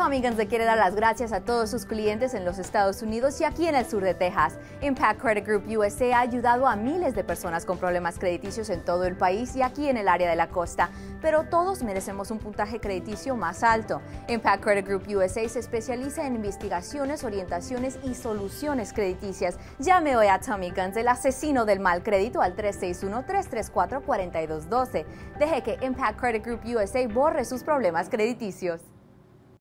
Tommy Guns le quiere dar las gracias a todos sus clientes en los Estados Unidos y aquí en el sur de Texas. Impact Credit Group USA ha ayudado a miles de personas con problemas crediticios en todo el país y aquí en el área de la costa, pero todos merecemos un puntaje crediticio más alto. Impact Credit Group USA se especializa en investigaciones, orientaciones y soluciones crediticias. Llame hoy a Tommy Guns, el asesino del mal crédito, al 361-334-4212. Deje que Impact Credit Group USA borre sus problemas crediticios.